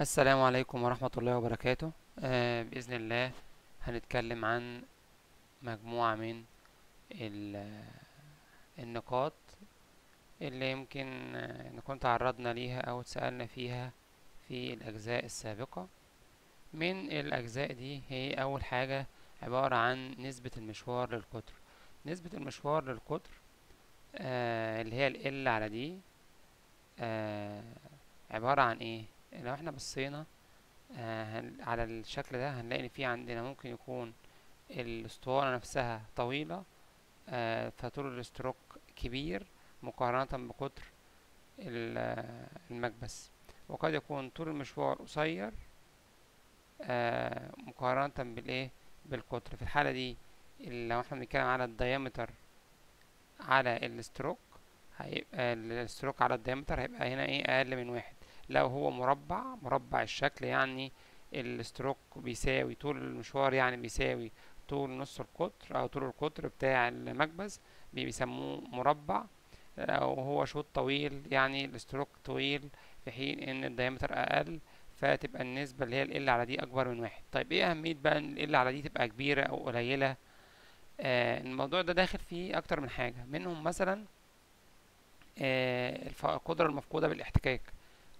السلام عليكم ورحمة الله وبركاته. آه بإذن الله هنتكلم عن مجموعة من ال- النقاط اللي يمكن آه، نكون تعرضنا ليها أو اتسألنا فيها في الأجزاء السابقة. من الأجزاء دي هي أول حاجة عبارة عن نسبة المشوار للقطر. نسبة المشوار للقطر آه اللي هي ال على دي آه عبارة عن إيه؟ لو إحنا بصينا آه على الشكل ده هنلاقي إن في عندنا ممكن يكون الأسطوانة نفسها طويلة آه فطول الاستروك كبير مقارنة بقطر ال- المكبس. وقد يكون طول المشوار قصير آه مقارنة بالإيه؟ بالقطر. في الحالة دي لو إحنا بنتكلم على الديامتر على ال stroke هيبقى ال stroke على ال diameter هيبقى هنا إيه؟ أقل من واحد. لو هو مربع مربع الشكل يعني ال stroke بيساوي طول المشوار يعني بيساوي طول نص القطر أو طول القطر بتاع المكبس بي- بيسموه مربع أو هو شوط طويل يعني ال stroke طويل في حين إن ال diameter أقل فتبقى النسبة اللي هي L على D أكبر من واحد. طيب إيه أهمية بقى إن L على D تبقى كبيرة أو قليلة؟ آه الموضوع ده داخل فيه أكتر من حاجة. منهم مثلا آه، القدرة المفقودة بالإحتكاك.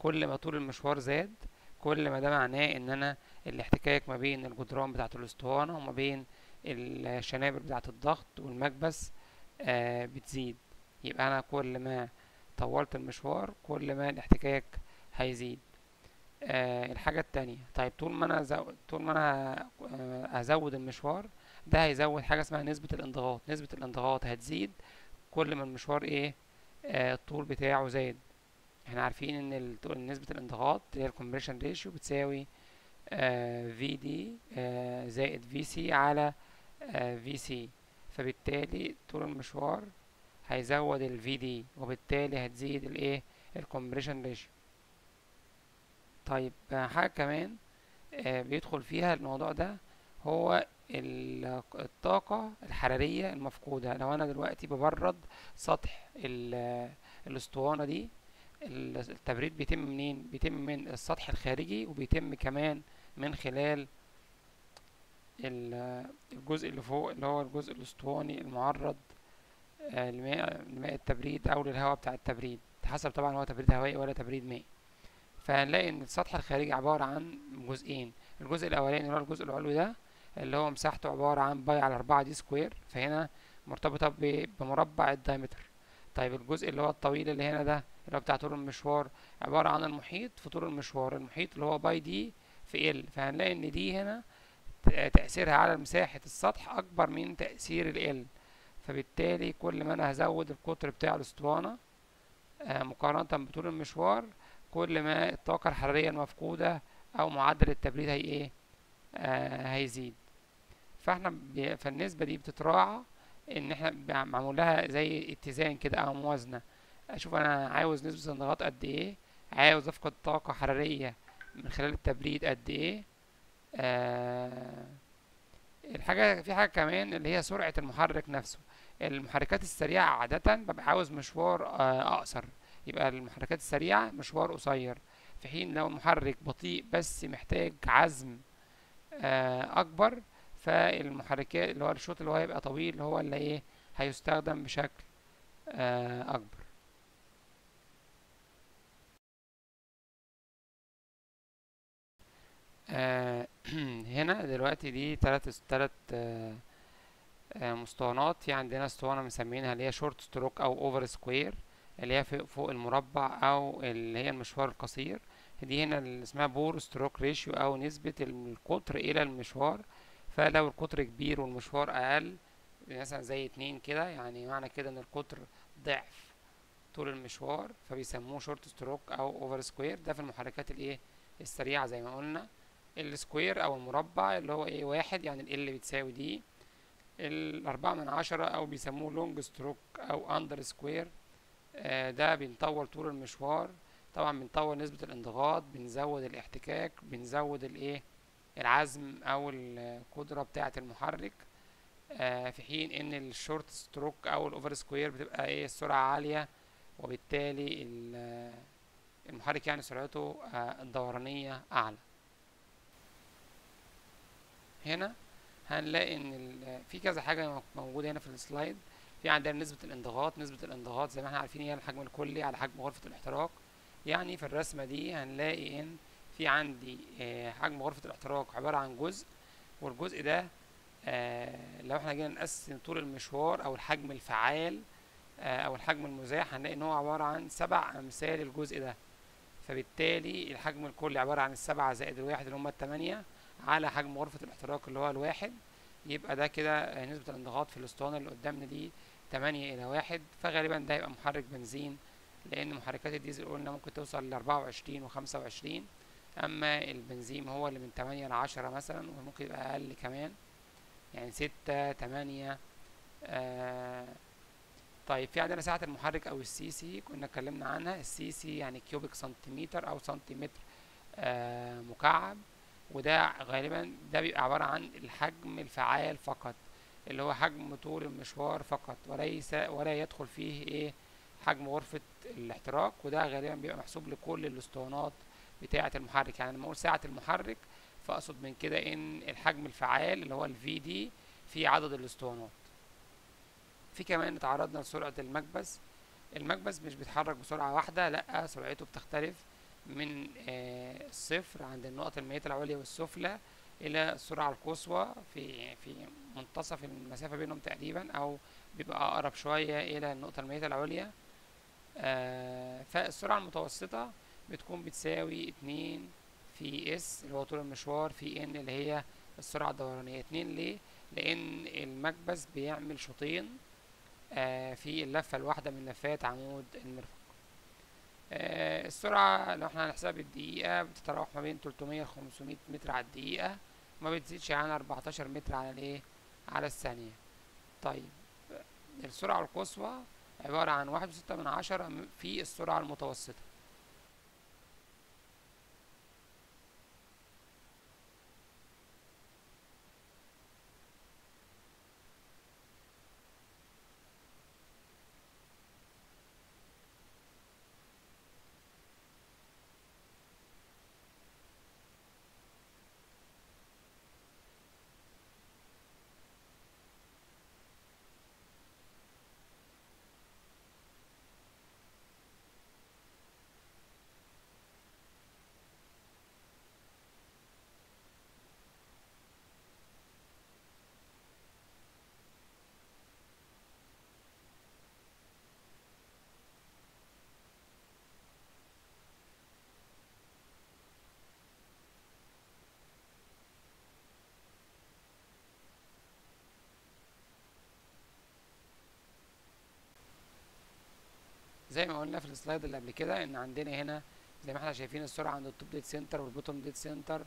كل ما طول المشوار زاد كل ما ده معناه إن أنا الاحتكاك ما بين الجدران بتاعة الأسطوانة وما بين الشنابر بتاعة الضغط والمكبس آه، بتزيد. يبقى أنا كل ما طولت المشوار كل ما الاحتكاك هيزيد. آه، الحاجة التانية طيب طول ما أنا زو... طول ما أنا آه، أزود المشوار ده هيزود حاجة اسمها نسبة الانضغاط. نسبة الانضغاط هتزيد كل ما المشوار إيه آه، الطول بتاعه زاد. إحنا عارفين ان نسبة الانضغاط اللي هي ال compression ratio بتساوي VD زائد VC على VC فبالتالي طول المشوار هيزود ال VD وبالتالي هتزيد الايه ال compression ratio. طيب آه، حاجة كمان آه، بيدخل فيها الموضوع ده هو ال- الطاقة الحرارية المفقودة. لو أنا دلوقتي ببرد سطح ال- الأسطوانة دي التبريد بيتم منين؟ بيتم من السطح الخارجي وبيتم كمان من خلال ال- الجزء اللي فوق اللي هو الجزء الأسطواني المعرض آه، لماء التبريد أو للهواء بتاع التبريد. حسب طبعا هو تبريد هوائي ولا تبريد مائي. فهنلاقي إن السطح الخارجي عبارة عن جزئين. الجزء الأولاني اللي هو الجزء العلوي ده اللي هو مساحته عبارة عن pi على أربعة D square. فهنا مرتبطة بمربع ال diameter. طيب الجزء اللي هو الطويل اللي هنا ده اللي هو بتاع طول المشوار عبارة عن المحيط في طول المشوار. المحيط اللي هو pi D في L فهنلاقي إن D هنا تأثيرها على مساحة السطح أكبر من تأثير L فبالتالي كل ما أنا هزود القطر بتاع الأسطوانة آه، مقارنة بطول المشوار كل ما الطاقة الحرارية المفقودة أو معدل التبريد هي إيه؟ آه هيزيد. فإحنا فالنسبة دي بتتراعى إن إحنا معمول لها زي اتزان كده أو موازنة. أشوف أنا عاوز نسبة الانضغاط قد إيه عاوز أفقد طاقة حرارية من خلال التبريد قد إيه. آه الحاجة في حاجة كمان اللي هي سرعة المحرك نفسه. المحركات السريعة عادة ببقى عاوز مشوار آه، أقصر. يبقى المحركات السريعة مشوار قصير. في حين لو المحرك بطيء بس محتاج عزم آه، أكبر فالمحركات اللي هو الشوط اللي هو هيبقى طويل هو اللي إيه هيستخدم بشكل آه، أكبر. آه، هنا دلوقتي دي تلات تلات آه، آه، مستويات. في عندنا اسطوانة مسمينها اللي هي short stroke أو over square اللي هي فوق المربع أو اللي هي المشوار القصير. دي هنا اللي اسمها bore stroke ratio أو نسبة القطر إلى المشوار فلو القطر كبير والمشوار أقل مثلا زي اتنين كده يعني معنى كده إن القطر ضعف طول المشوار فبيسموه short stroke أو over square ده في المحركات الإيه؟ السريعة زي ما قلنا. ال square أو المربع اللي هو إيه؟ واحد يعني ال بتساوي D. الأربعة من عشرة أو بيسموه long stroke أو under square ده بنطول طول المشوار. طبعا بنطول نسبة الانضغاط بنزود الاحتكاك بنزود الإيه؟ العزم أو القدرة بتاعة المحرك آه، في حين إن ال short stroke أو ال over square بتبقى إيه السرعة عالية وبالتالي ال- المحرك يعني سرعته آه، الدورانية أعلى. هنا هنلاقي إن في كذا حاجة موجودة هنا في السلايد. في عندنا نسبة الانضغاط نسبة الانضغاط زي ما إحنا عارفين هي الحجم الكلي على حجم غرفة الاحتراق. يعني في الرسمة دي هنلاقي إن في عندي آه، حجم غرفة الاحتراق عبارة عن جزء والجزء ده آه، لو إحنا جينا نقسم طول المشوار أو الحجم الفعال آه، أو الحجم المزاح هنلاقي إن هو عبارة عن سبع أمثال الجزء ده. فبالتالي الحجم الكلي عبارة عن السبعة زائد الواحد اللي هما التمانية على حجم غرفة الاحتراق اللي هو الواحد. يبقى ده كده نسبة الانضغاط في الاسطوانة اللي قدامنا دي تمانية إلى واحد. فغالبا ده هيبقى محرك بنزين لأن محركات الديزل قلنا ممكن توصل لأربعة وعشرين وخمسة وعشرين. أما البنزين هو اللي من تمانية لعشرة مثلا وممكن يبقى أقل كمان. يعني ستة تمانية آه طيب في عندنا سعة المحرك أو ال CC كنا اتكلمنا عنها. ال CC يعني cubic centimeter أو سنتيمتر آه مكعب. وده غالبا ده بيبقى عبارة عن الحجم الفعال فقط اللي هو حجم طول المشوار فقط وليس ولا يدخل فيه إيه حجم غرفة الاحتراق. وده غالبا بيبقى محسوب لكل الاسطوانات بتاعة المحرك. يعني لما أقول سعة المحرك فأقصد من كده إن الحجم الفعال اللي هو الفي دي في عدد الاسطوانات. في كمان اتعرضنا لسرعة المكبس. المكبس مش بيتحرك بسرعة واحدة لأ سرعته بتختلف من آه، الصفر عند النقط المائية العليا والسفلى إلى السرعة القصوى في في منتصف المسافة بينهم تقريبا أو بيبقى أقرب شوية إلى النقطة المائية العليا. آه، فالسرعة المتوسطة بتكون بتساوي اتنين في اس اللي هو طول المشوار في ان اللي هي السرعة الدورانية. اتنين ليه؟ لأن المكبس بيعمل شوطين آه، في اللفة الواحدة من لفات عمود المرفق. آه، السرعة لو إحنا هنحسبها بالدقيقة بتتراوح ما بين 300 ل 500 متر على الدقيقة ما بتزيدش عن 14 متر على الايه؟ على الثانية. طيب السرعة القصوى عبارة عن واحد وستة من عشرة في السرعة المتوسطة. زي ما قلنا في ال slide اللي قبل كده إن عندنا هنا زي ما إحنا شايفين السرعة عند ال top dead center وال bottom dead center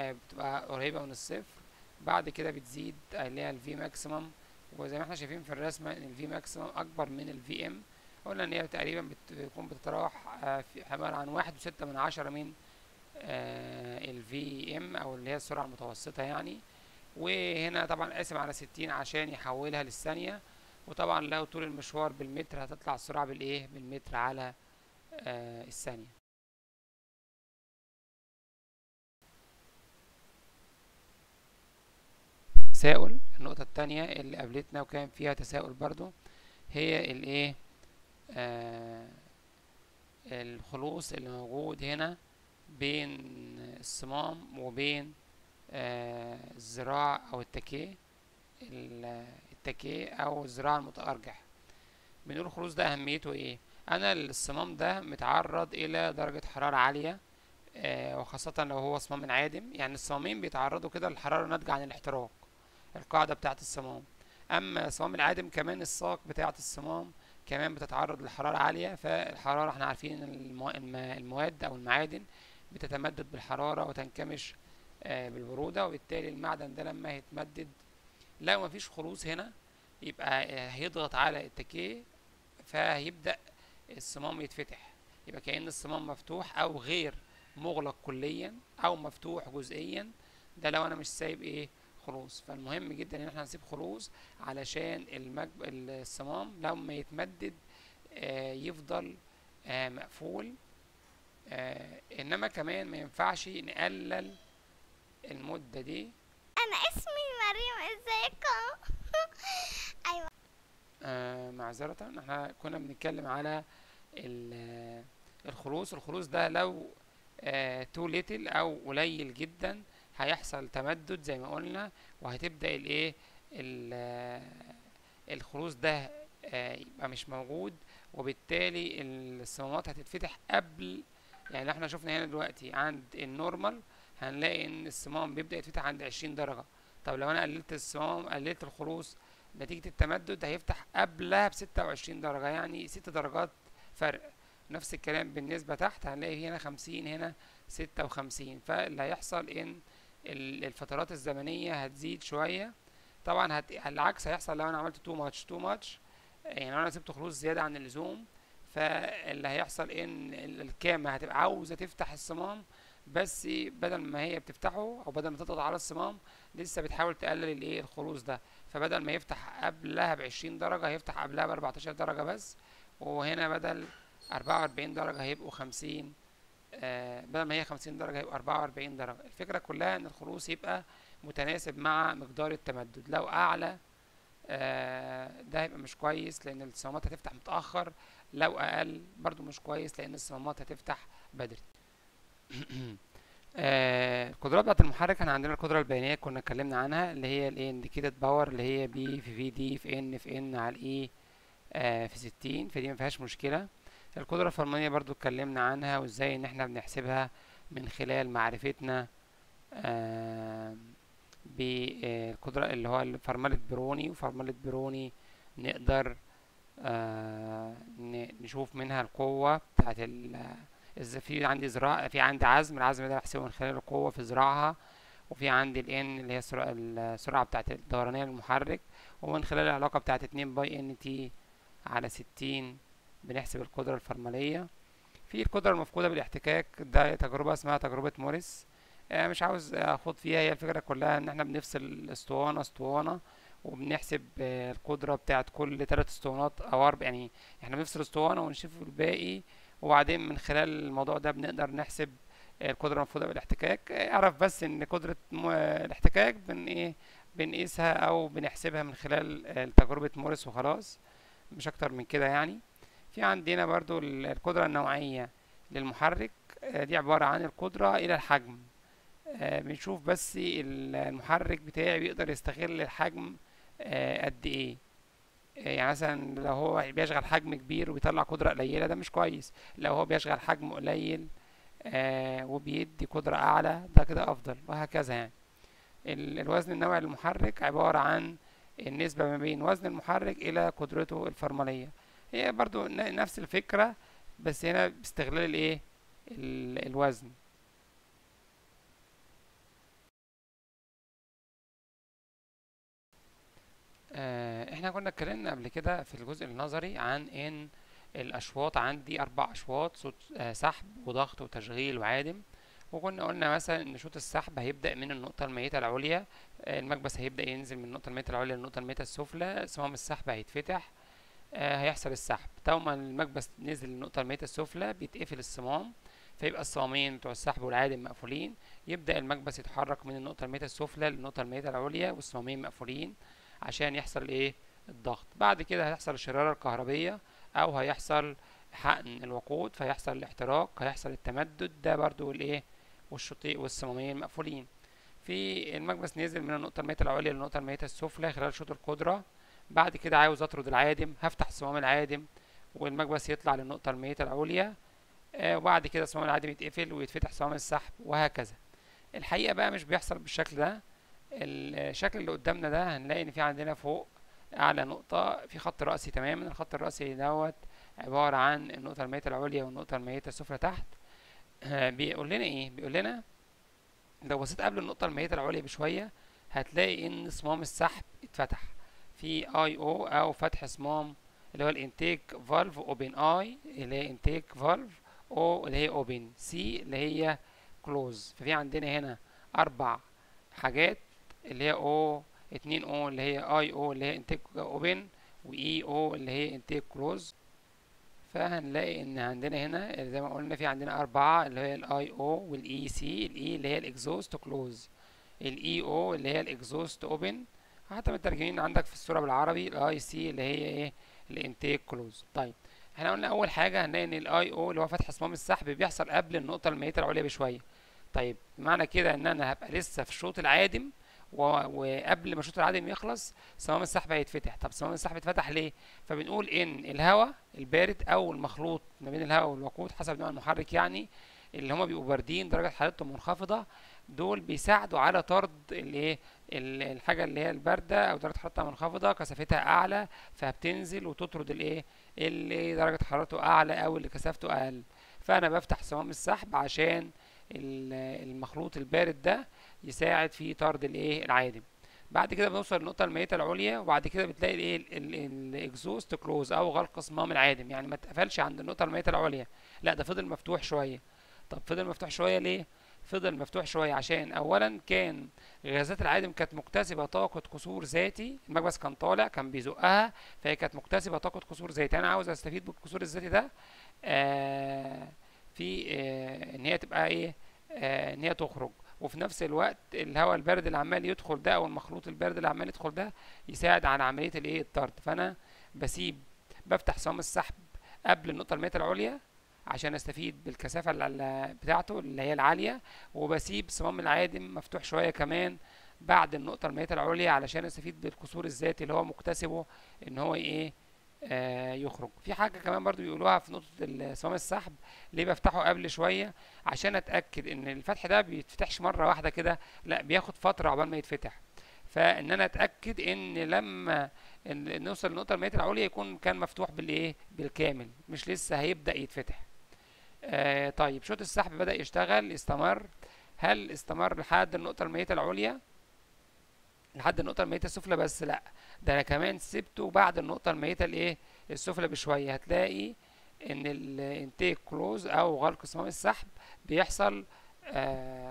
آه، بتبقى قريبة من الصفر. بعد كده بتزيد اللي هي ال V maximum وزي ما إحنا شايفين في الرسمة إن ال V maximum أكبر من ال Vm قلنا إن هي تقريبا بتكون بتتراوح آه، في عن واحد وستة من عشرة من ال Vm أو اللي هي السرعة المتوسطة يعني. وهنا طبعا قاسم على ستين عشان يحولها للثانية. وطبعا لو طول المشوار بالمتر هتطلع السرعة بالإيه؟ بالمتر على آه الثانية. تساؤل النقطة التانية اللي قابلتنا وكان فيها تساؤل برضو هي الإيه؟ آه الخلوص اللي موجود هنا بين الصمام وبين آه الذراع أو التكيه ال- التكيه أو الذراع المتأرجح. بنقول الخلوص ده أهميته إيه؟ أنا الصمام ده متعرض إلى درجة حرارة عالية آه وخاصة لو هو صمام عادم يعني الصمامين بيتعرضوا كده للحرارة ناتجة عن الاحتراق القاعدة بتاعة الصمام. أما الصمام العادم كمان الساق بتاعة الصمام كمان بتتعرض لحرارة عالية فالحرارة إحنا عارفين إن المو- الم- المواد أو المعادن بتتمدد بالحرارة وتنكمش آه بالبرودة وبالتالي المعدن ده لما هيتمدد لو مفيش خلوص هنا يبقى هيضغط على التكية فهيبدأ الصمام يتفتح. يبقى كأن الصمام مفتوح أو غير مغلق كليا أو مفتوح جزئيا ده لو أنا مش سايب إيه؟ خلوص فالمهم جدا إن إحنا نسيب خلوص علشان المجب... الصمام لما يتمدد آه، يفضل آه، مقفول. آه إنما كمان ما ينفعش نقلل المدة دي. أنا اسمي مريم إزيكم؟ أيوه. آه معذرة إحنا كنا بنتكلم على ال- الخلوص الخلوص ده لو too little أو قليل جدا هيحصل تمدد زي ما قلنا وهتبدأ الإيه؟ ال- آه، الخلوص ده آه، يبقى مش موجود وبالتالي الصمامات هتتفتح قبل يعني إحنا شفنا هنا دلوقتي عند النورمال هنلاقي إن الصمام بيبدأ يتفتح عند عشرين درجة. طب لو أنا قللت الصمام قللت الخلوص نتيجة التمدد هيفتح قبلها بستة وعشرين درجة يعني ست درجات فرق. نفس الكلام بالنسبة تحت هنلاقي هنا خمسين هنا ستة وخمسين. فاللي هيحصل إن ال- الفترات الزمنية هتزيد شوية. طبعا هت... العكس هيحصل لو أنا عملت too much too much يعني لو أنا سبت خلوص زيادة عن اللزوم فاللي هيحصل إن ال- الكامة هتبقى عاوزة تفتح الصمام. بس بدل ما هي بتفتحه أو بدل ما تضغط على الصمام لسه بتحاول تقلل الإيه الخلوص ده. فبدل ما يفتح قبلها بعشرين درجة هيفتح قبلها بأربعتاشر درجة بس. وهنا بدل أربعة وأربعين درجة هيبقوا خمسين آه بدل ما هي خمسين درجة هيبقوا أربعة وأربعين درجة. الفكرة كلها إن الخلوص يبقى متناسب مع مقدار التمدد. لو أعلى آه ده هيبقى مش كويس لأن الصمامات هتفتح متأخر. لو أقل برضو مش كويس لأن الصمامات هتفتح بدري. القدرات بتاعت المحرك إحنا عندنا القدرة البيانية كنا اتكلمنا عنها اللي هي ال إيه؟ indicated power اللي هي P في V D في N في n على ال i آه في ستين فدي مفيهاش مشكلة. القدرة الفرملية برضو اتكلمنا عنها وازاي ان إحنا بنحسبها من خلال معرفتنا آه بالقدرة اللي هو فرملة بروني وفرملة بروني نقدر آه نشوف منها القوة بتاعت إذا في عندي ذراع في عندي عزم العزم ده بحسبه من خلال القوة في ذراعها وفي عندي ال N اللي هي السرعة, بتاعت الدورانية للمحرك ومن خلال العلاقة بتاعت اتنين πNT على ستين بنحسب القدرة الفرملية في القدرة المفقودة بالاحتكاك ده تجربة اسمها تجربة موريس. آه، مش عاوز أخوض فيها هي الفكرة كلها إن إحنا بنفصل اسطوانة اسطوانة وبنحسب القدرة بتاعت كل تلات اسطوانات أو أربع يعني إحنا بنفصل اسطوانة ونشوف الباقي وبعدين من خلال الموضوع ده بنقدر نحسب آه، القدرة المفروضة بالاحتكاك. آه، اعرف بس إن قدرة م- آه، الاحتكاك بن إيه بنقيسها أو بنحسبها من خلال تجربة موريس وخلاص. مش أكتر من كده يعني. في عندنا برضو ال- القدرة النوعية للمحرك. دي عبارة عن القدرة إلى الحجم. بنشوف بس ال- المحرك بتاعي بيقدر يستغل الحجم قد إيه. يعني مثلا لو هو بيشغل حجم كبير وبيطلع قدرة قليلة ده مش كويس. لو هو بيشغل حجم قليل آه وبيدي قدرة أعلى ده كده أفضل وهكذا يعني. ال- الوزن النوعي للمحرك عبارة عن النسبة ما بين وزن المحرك إلى قدرته الفرملية هي برضو نفس الفكرة بس هنا باستغلال الايه ال- الوزن. إحنا كنا اتكلمنا قبل كده في الجزء النظري عن إن الأشواط عندي أربع أشواط صوت آه، سحب وضغط وتشغيل وعادم. وكنا قلنا مثلا إن شوط السحب هيبدأ من النقطة الميتة العليا آه، المكبس هيبدأ ينزل من النقطة الميتة العليا للنقطة الميتة السفلى صمام السحب هيتفتح آه، هيحصل السحب. طالما المكبس نزل للنقطة الميتة السفلى بيتقفل الصمام فيبقى الصمامين بتوع السحب والعادم مقفولين. يبدأ المكبس يتحرك من النقطة الميتة السفلى للنقطة الميتة العليا والصمامين مقفولين. عشان يحصل إيه؟ الضغط. بعد كده هيحصل الشرارة الكهربية أو هيحصل حقن الوقود فيحصل الاحتراق هيحصل التمدد. ده برضو الإيه؟ والشطيء والصمامين مقفولين. في المكبس نزل من النقطة الميتة العليا للنقطة الميتة السفلى خلال شوط القدرة. بعد كده عاوز أطرد العادم هفتح الصمام العادم والمكبس يطلع للنقطة الميتة العليا. آه وبعد كده صمام العادم يتقفل ويتفتح صمام السحب وهكذا. الحقيقة بقى مش بيحصل بالشكل ده. الشكل اللي قدامنا ده هنلاقي إن في عندنا فوق أعلى نقطة في خط رأسي تماما. الخط الرأسي دوت عبارة عن النقطة الميتة العليا والنقطة الميتة السفلى تحت. بيقول لنا إيه؟ بيقول لنا لو بصيت قبل النقطة الميتة العليا بشوية هتلاقي إن صمام السحب اتفتح. في IO أو فتح صمام اللي هو ال intake valve open I اللي هي intake valve O اللي هي open C اللي هي close. ففي عندنا هنا أربع حاجات اللي هي O اتنين O اللي هي IO اللي هي intake open و IO اللي هي intake close فهنلاقي إن عندنا هنا زي ما قلنا في عندنا أربعة اللي هي الاي أو والاي سي الاي اللي هي ال exhaust close ال EO اللي هي ال exhaust open حتى مترجمين عندك في الصورة بالعربي ال IC اللي هي إيه؟ ال intake close طيب إحنا قلنا أول حاجة هنلاقي إن ال IO اللي هو فتح صمام السحب بيحصل قبل النقطة الميتة العليا بشوية. طيب معنى كده إن أنا هبقى لسه في الشوط العادم. وقبل ما الشوط العادم يخلص صمام السحب هيتفتح. طب صمام السحب اتفتح ليه؟ فبنقول إن الهواء البارد أو المخلوط ما بين الهواء والوقود حسب نوع المحرك يعني اللي هما بيبقوا باردين درجة حرارتهم منخفضة دول بيساعدوا على طرد الإيه؟ الحاجة اللي هي الباردة أو درجة حرارتها منخفضة كثافتها أعلى فبتنزل وتطرد الإيه؟ اللي درجة حرارته أعلى أو اللي كثافته أقل. فأنا بفتح صمام السحب عشان المخلوط البارد ده يساعد في طرد الإيه؟ العادم. بعد كده بنوصل للنقطة الميتة العليا وبعد كده بتلاقي الإيه؟ ال exhaust close أو غلق صمام العادم. يعني ما اتقفلش عند النقطة الميتة العليا. لا ده فضل مفتوح شوية. طب فضل مفتوح شوية ليه؟ فضل مفتوح شوية عشان أولا كان غازات العادم كانت مكتسبة طاقة قصور ذاتي. المكبس كان طالع كان بيزقها فهي كانت مكتسبة طاقة قصور ذاتي. أنا عاوز أستفيد بالقصور الذاتي ده آه في آه إن هي تبقى إيه؟ آه إن هي تخرج. وفي نفس الوقت الهواء البارد اللي عمال يدخل ده أو المخلوط البارد اللي عمال يدخل ده يساعد على عملية الإيه؟ الطرد. فأنا بسيب بفتح صمام السحب قبل النقطه المية العليا عشان أستفيد بالكثافة بتاعته اللي هي العالية وبسيب صمام العادم مفتوح شوية كمان بعد النقطة المية العليا علشان أستفيد بالقصور الذاتي اللي هو مكتسبه إن هو إيه؟ يخرج. في حاجة كمان برضو بيقولوها في نقطة صمام السحب ليه بفتحه قبل شوية؟ عشان أتأكد إن الفتح ده بيتفتحش مرة واحدة كده لا بياخد فترة عقبال ما يتفتح. فإن أنا أتأكد إن لما نوصل للنقطه المية العليا يكون كان مفتوح بالإيه؟ بالكامل مش لسه هيبدأ يتفتح. آه طيب شوط السحب بدأ يشتغل استمر. هل استمر لحد النقطة المية العليا؟ لحد النقطة الميتة السفلى بس لأ ده أنا كمان سبته بعد النقطة الميتة الإيه؟ السفلى بشوية. هتلاقي إن ال intake close أو غلق صمام السحب بيحصل آه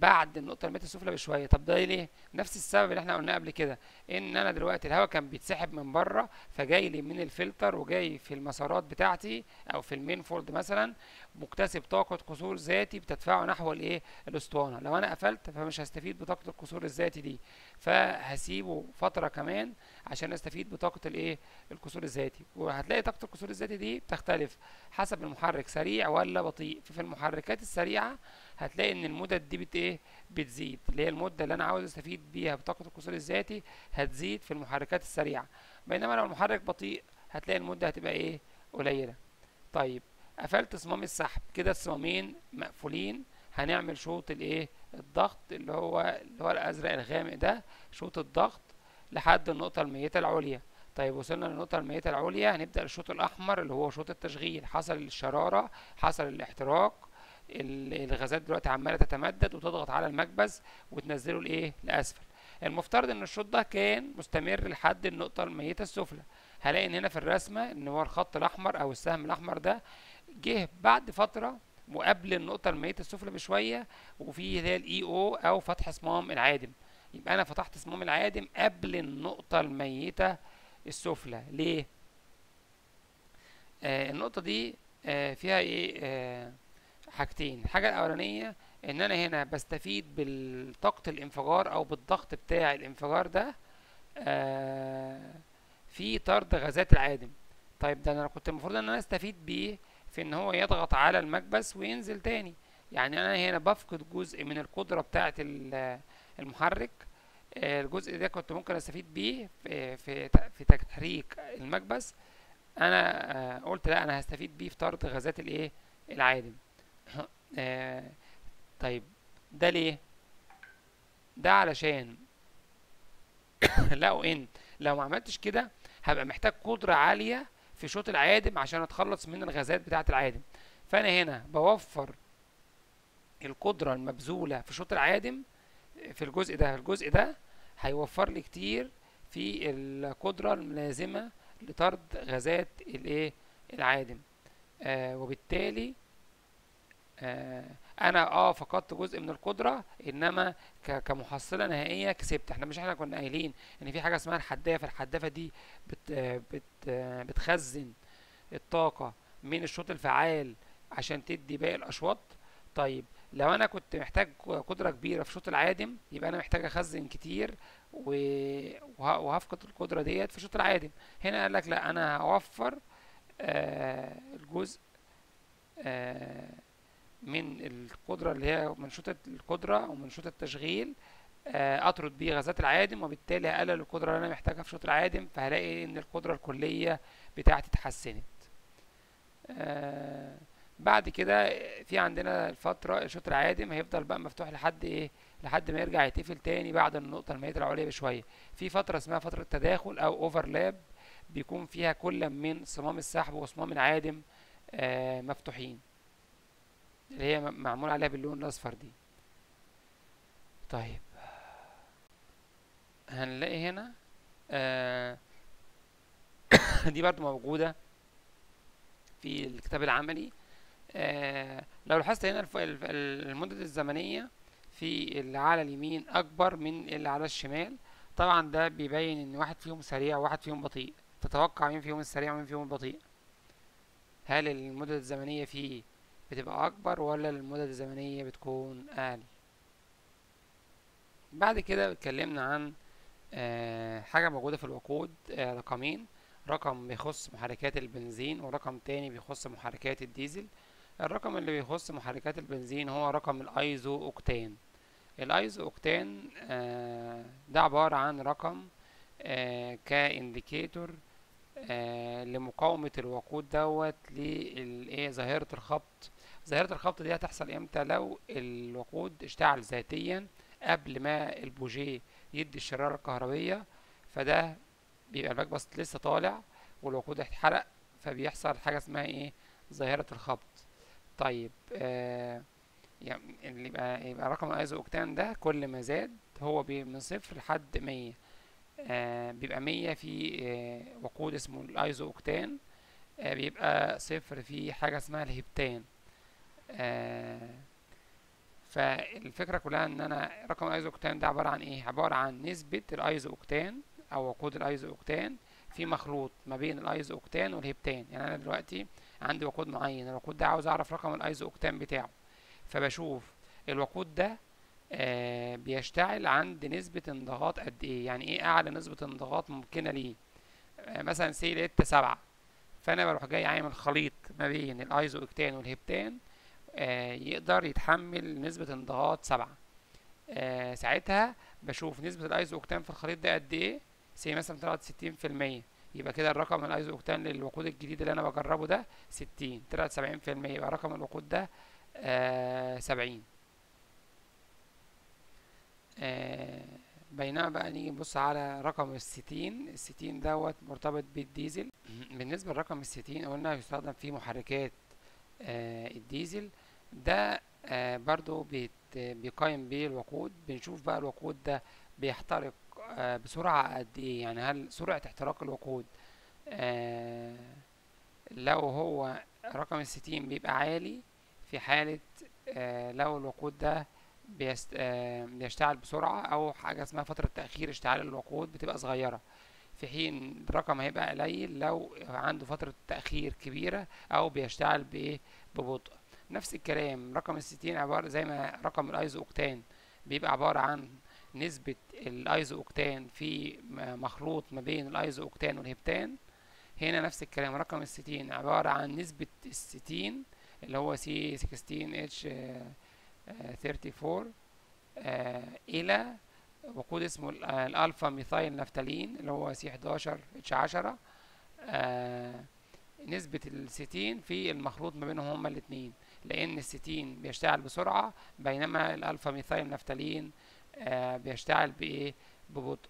بعد النقطة الميتة السفلى بشوية. طب ده ليه؟ نفس السبب اللي إحنا قلناه قبل كده إن أنا دلوقتي الهواء كان بيتسحب من بره فجاي لي من الفلتر وجاي في المسارات بتاعتي أو في ال manifold مثلا مكتسب طاقة قصور ذاتي بتدفعه نحو الإيه؟ الأسطوانة. لو أنا قفلت فمش هستفيد بطاقة القصور الذاتي دي فهسيبه فترة كمان عشان أستفيد بطاقة الإيه؟ القصور الذاتي. وهتلاقي طاقة القصور الذاتي دي بتختلف حسب المحرك سريع ولا بطيء. ففي المحركات السريعة هتلاقي إن المدد دي بت إيه؟ بتزيد. اللي هي المدة اللي أنا عاوز أستفيد بيها بطاقة القصور الذاتي هتزيد في المحركات السريعة. بينما لو المحرك بطيء هتلاقي المدة هتبقى إيه؟ قليلة. طيب قفلت صمام السحب. كده الصمامين مقفولين. هنعمل شوط الإيه؟ الضغط اللي هو اللي هو الأزرق الغامق ده شوط الضغط لحد النقطة الميتة العليا. طيب وصلنا للنقطة الميتة العليا. هنبدأ الشوط الأحمر اللي هو شوط التشغيل. حصل الشرارة حصل الاحتراق الغازات دلوقتي عمالة تتمدد وتضغط على المكبس وتنزله لإيه؟ لأسفل. المفترض إن الشوط ده كان مستمر لحد النقطة الميتة السفلى. هلاقي إن هنا في الرسمة إن هو الخط الأحمر أو السهم الأحمر ده جه بعد فترة وقبل النقطة الميتة السفلى بشوية وفي اللي هي الاي أو أو فتح صمام العادم. يبقى أنا فتحت صمام العادم قبل النقطة الميتة السفلى. ليه؟ آه النقطة دي آه فيها إيه؟ آه حاجتين. الحاجة الأولانية إن أنا هنا بستفيد بطاقة الانفجار أو بالضغط بتاع الانفجار ده آه في طرد غازات العادم. طيب ده أنا كنت المفروض إن أنا أستفيد بيه في إن هو يضغط على المكبس وينزل تاني. يعني أنا هنا بفقد جزء من القدرة بتاعة المحرك. آه الجزء ده كنت ممكن أستفيد بيه في في, تحريك المكبس. أنا آه قلت لا أنا هستفيد بيه في طرد غازات الإيه؟ العادم. آه طيب ده ليه؟ ده علشان لقوا إن لو ما عملتش كده هبقى محتاج قدرة عالية في شوط العادم عشان أتخلص من الغازات بتاعة العادم. فأنا هنا بوفر القدرة المبذولة في شوط العادم في الجزء ده. الجزء ده هيوفر لي كتير في القدرة الملازمة لطرد غازات الإيه؟ العادم. آه وبالتالي آه أنا آه فقدت جزء من القدرة إنما كمحصلة نهائية كسبت. إحنا مش إحنا كنا قايلين إن في حاجة اسمها الحدافه الحدافه دي بت بت بتخزن الطاقة من الشوط الفعال عشان تدي باقي الأشواط. طيب لو أنا كنت محتاج قدرة كبيرة في الشوط العادم يبقى أنا محتاج أخزن كتير وهفقد القدرة ديت في الشوط العادم. هنا قال لك لا أنا هوفر آه الجزء آه من القدرة اللي هي من شوط القدرة ومن شوط التشغيل آه، أطرد بيه غازات العادم وبالتالي هقلل القدرة اللي أنا محتاجها في شوط العادم فهلاقي إن القدرة الكلية بتاعتي اتحسنت. آه، بعد كده في عندنا الفترة الشوط العادم هيفضل بقى مفتوح لحد إيه؟ لحد ما يرجع يتقفل تاني بعد النقطة المائية العليا بشوية. في فترة اسمها فترة تداخل أو اوفرلاب بيكون فيها كل من صمام السحب وصمام العادم آه، مفتوحين. اللي هي معمول عليها باللون الأصفر دي. طيب. هنلاقي هنا آه دي برضو موجودة في الكتاب العملي. آه لو لاحظت هنا المدة الزمنية في اللي على اليمين أكبر من اللي على الشمال. طبعا ده بيبين إن واحد فيهم سريع وواحد فيهم بطيء. تتوقع مين فيهم السريع ومين فيهم البطيء؟ هل المدة الزمنية فيه بتبقى أكبر ولا المدة الزمنية بتكون أقل؟ بعد كده اتكلمنا عن آه، حاجة موجودة في الوقود آه، رقمين. رقم بيخص محركات البنزين ورقم تاني بيخص محركات الديزل. الرقم اللي بيخص محركات البنزين هو رقم ال iso-octane ال iso-octane آه، ده عبارة عن رقم ك indicator لمقاومة الوقود دوت لإيه ظاهرة الخبط ظاهرة الخبط دي هتحصل إمتى؟ لو الوقود اشتعل ذاتيا قبل ما البوجيه يدي الشرارة الكهربية فده بيبقى المكبس لسه طالع والوقود اتحرق فبيحصل حاجة اسمها إيه؟ ظاهرة الخبط. طيب آه يعني اللي يبقى يبقى رقم الايزو اوكتان ده كل ما زاد هو من صفر لحد مية. آه بيبقى مية في آه وقود اسمه الايزو اوكتان آه بيبقى صفر في حاجة اسمها الهبتان آه فالفكرة كلها إن أنا رقم الايزو اوكتان ده عبارة عن إيه؟ عبارة عن نسبة الايزو اوكتان أو وقود الايزو اوكتان في مخلوط ما بين الايزو اوكتان والهبتان يعني أنا دلوقتي عندي وقود معين الوقود ده عاوز أعرف رقم الايزو اوكتان بتاعه. فبشوف الوقود ده آه بيشتعل عند نسبة انضغاط قد إيه؟ يعني إيه أعلى نسبة انضغاط ممكنة ليه؟ آه مثلا say لقيت سبعة فأنا بروح جاي عامل خليط ما بين الايزو اوكتان والهبتان يقدر يتحمل نسبة انضغاط سبعة. آه ساعتها بشوف نسبة الايزو اوكتان في الخليط ده قد إيه؟ say مثلا طلعت ستين في المية. يبقى كده الرقم الايزو اوكتان للوقود الجديد اللي أنا بجربه ده ستين طلعت سبعين في المية. يبقى رقم الوقود ده آه سبعين. آه بينما بقى نيجي نبص على رقم ال cetane. ال cetane دوت مرتبط بالديزل. بالنسبة لرقم ال cetane قلنا يستخدم في محركات آه الديزل. ده آه برضو بيت بيقيم بيه الوقود. بنشوف بقى الوقود ده بيحترق آه بسرعة قد إيه؟ يعني هل سرعة احتراق الوقود آه لو هو رقم ال cetane بيبقى عالي في حالة آه لو الوقود ده بيست آه بيشتعل بسرعة أو حاجة اسمها فترة تأخير اشتعال الوقود بتبقى صغيرة. في حين الرقم هيبقى قليل لو عنده فترة تأخير كبيرة أو بيشتعل بإيه؟ ببطء. نفس الكلام رقم ال cetane عبارة زي ما رقم الأيزو أوكتان بيبقى عبارة عن نسبة الأيزو أوكتان في مخلوط ما بين الأيزو أوكتان والهبتان هنا نفس الكلام رقم ال cetane عبارة عن نسبة ال cetane اللي هو C 16 H 34 إلى وقود اسمه ال alpha methyl naphthalene اللي هو C 11 H 10 نسبة ال cetane في المخلوط ما بينهم هما الاتنين. لأن ال cetane بيشتعل بسرعة بينما ال alpha methyl naphthalene آه بيشتعل بإيه؟ ببطء.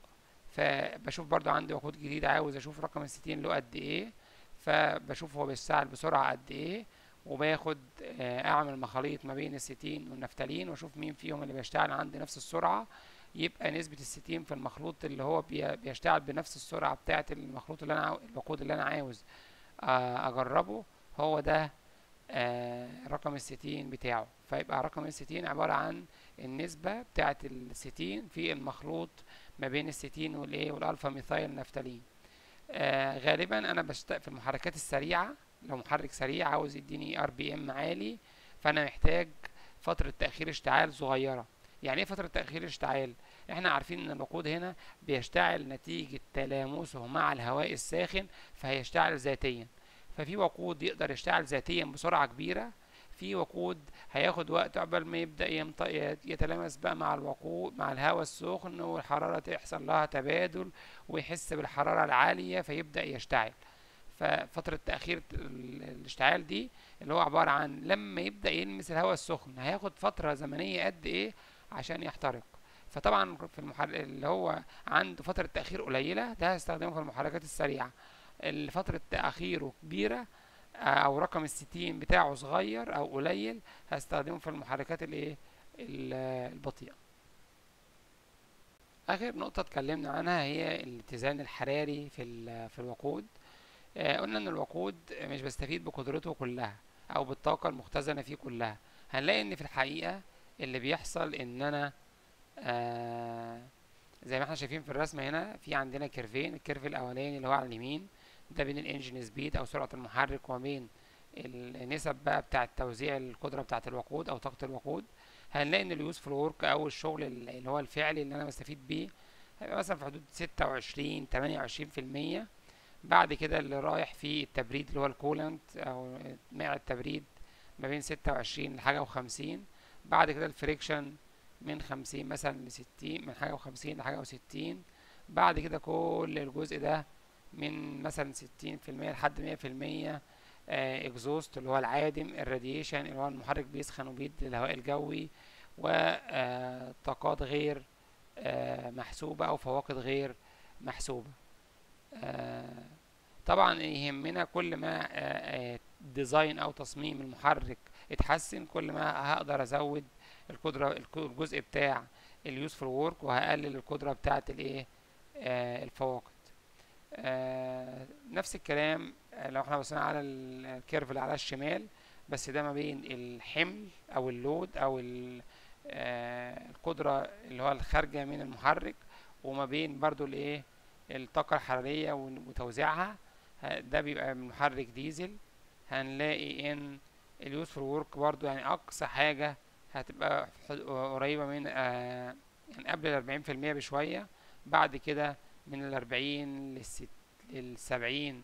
فبشوف برضو عندي وقود جديد عاوز أشوف رقم ال cetane له قد إيه فبشوف هو بيشتعل بسرعة قد إيه وباخد آه أعمل مخاليط ما بين ال cetane وال naphthalene وأشوف مين فيهم اللي بيشتعل عندي نفس السرعة. يبقى نسبة ال cetane في المخلوط اللي هو بيشتعل بنفس السرعة بتاعة المخلوط اللي أنا الوقود اللي أنا عاوز آه أجربه هو ده رقم ال cetane بتاعه. فيبقى رقم ال cetane عبارة عن النسبة بتاعة ال cetane في المخلوط ما بين ال cetane والإيه وال alpha methyl naphthalene. آه غالبا أنا بشتغل في المحركات السريعة لو محرك سريع عاوز يديني RPM عالي فأنا محتاج فترة تأخير اشتعال صغيرة. يعني إيه فترة تأخير اشتعال؟ إحنا عارفين إن الوقود هنا بيشتعل نتيجة تلامسه مع الهواء الساخن فهيشتعل ذاتيا. ففي وقود يقدر يشتعل ذاتيا بسرعة كبيرة في وقود هياخد وقت عقبال ما يبدأ. يتلامس بقى مع الوقود مع الهواء السخن والحرارة تحصل لها تبادل ويحس بالحرارة العالية فيبدأ يشتعل ففترة تأخير الاشتعال دي اللي هو عبارة عن لما يبدأ يلمس الهواء السخن هياخد فترة زمنية قد إيه عشان يحترق فطبعا في المحرك اللي هو عنده فترة تأخير قليلة ده هيستخدمه في المحركات السريعة فترة تأخيره كبيرة أو رقم الستين بتاعه صغير أو قليل هستخدمه في المحركات الإيه؟ البطيئة. آخر نقطة اتكلمنا عنها هي الاتزان الحراري في في الوقود. آه قلنا إن الوقود مش بستفيد بقدرته كلها أو بالطاقة المختزنة فيه كلها. هنلاقي إن في الحقيقة اللي بيحصل إن أنا آه زي ما إحنا شايفين في الرسمة هنا في عندنا كيرفين ال curve الأولاني اللي هو على اليمين ده بين ال engine speed أو سرعة المحرك وما بين النسب بقى بتاعة توزيع القدرة بتاعة الوقود أو طاقة الوقود. هنلاقي إن ال useful work أو الشغل اللي هو الفعلي اللي أنا بستفيد بيه هيبقى مثلا في حدود ستة وعشرين تمانية وعشرين في المية. بعد كده اللي رايح في التبريد اللي هو ال coolant أو ماء التبريد ما بين ستة وعشرين لحاجة وخمسين. بعد كده ال friction من خمسين مثلا لستين من حاجة وخمسين لحاجة وستين. بعد كده كل الجزء ده من مثلا ستين في المية لحد مية في المية exhaust اللي هو العادم ال radiation اللي هو المحرك بيسخن وبيدي الهواء الجوي وطاقات غير آه محسوبة أو فواقد غير محسوبة. آه طبعا يهمنا كل ما آه design أو تصميم المحرك اتحسن كل ما هقدر أزود القدرة الجزء بتاع ال useful work وهقلل القدرة بتاعة الإيه الفواقد. آه نفس الكلام لو إحنا بصينا على ال curve اللي على الشمال بس ده ما بين الحمل أو ال load أو آه القدرة اللي هو الخارجة من المحرك وما بين برضو الإيه الطاقة الحرارية وتوزيعها ده بيبقى محرك ديزل. هنلاقي إن ال useful work برضو يعني أقصى حاجة هتبقى قريبة من آه يعني قبل في المية بشوية بعد كده من الأربعين للست للسبعين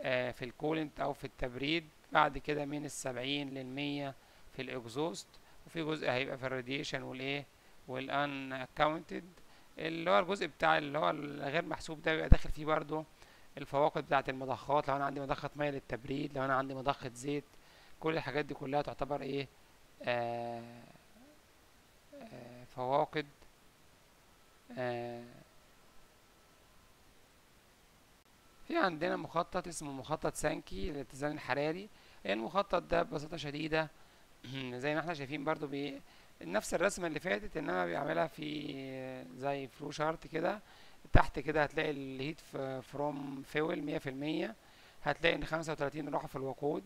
آه في ال coolant أو في التبريد بعد كده من السبعين للمية في ال exhaust وفي جزء هيبقى في ال radiation والإيه وال unaccounted اللي هو الجزء بتاع اللي هو الغير محسوب ده بيبقى داخل فيه برضو الفواقد بتاعة المضخات لو أنا عندي مضخة مية للتبريد لو أنا عندي مضخة زيت كل الحاجات دي كلها تعتبر إيه آه آه فواقد آه في عندنا مخطط اسمه مخطط Sankey للاتزان الحراري. المخطط ده ببساطة شديدة. زي ما إحنا شايفين برضو بنفس الرسمة اللي فاتت انما بيعملها في زي flow chart كده. تحت كده هتلاقي ال heat from fuel مية في المية. هتلاقي ان خمسة وتلاتين راحوا في الوقود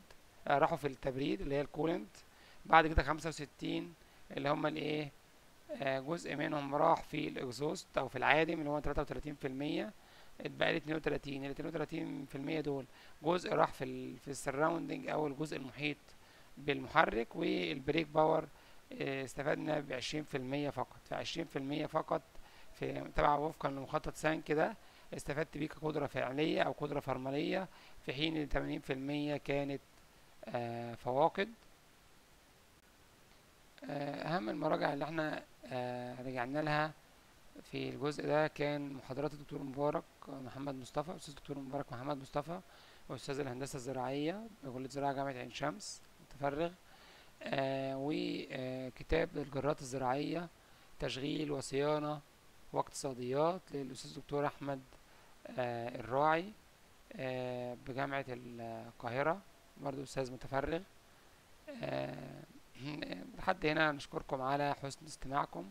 آه راحوا في التبريد اللي هي ال coolant بعد كده خمسة وستين اللي هما الايه آه جزء منهم راح في ال exhaust أو في العادم اللي هو تلاتة وتلاتين في المية. اتبقى لي 32 ال 32 في المية دول جزء راح في ال في ال surrounding أو الجزء المحيط بالمحرك وال brake power استفدنا ب 20% فقط. في 20% فقط في تبع وفقا لمخطط Sankey ده استفدت بيه كقدرة فعلية أو قدرة فرملية في حين ان 80% كانت آه فواقد. آه أهم المراجع اللي إحنا آه رجعنا لها في الجزء ده كان محاضرات الدكتور مبارك محمد مصطفى أستاذ الدكتور مبارك محمد مصطفى أستاذ الهندسة الزراعية بكلية زراعة جامعة عين شمس متفرغ. آه وكتاب الجرات الزراعية تشغيل وصيانة واقتصاديات للأستاذ الدكتور أحمد آه الراعي آه بجامعة القاهرة برضو أستاذ متفرغ. آه لحد هنا نشكركم على حسن استماعكم.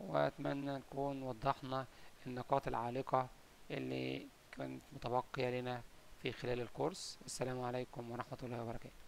وأتمنى نكون وضحنا النقاط العالقة اللي كانت متبقية لنا في خلال الكورس. السلام عليكم ورحمة الله وبركاته.